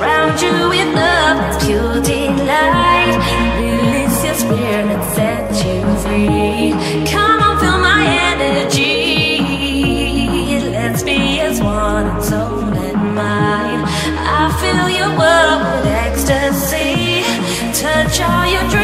surround you with love that's pure delight. Release your spirit and set you free. Come on, feel my energy. Let's be as one and soul and mind. I fill your world with ecstasy. Touch all your dreams.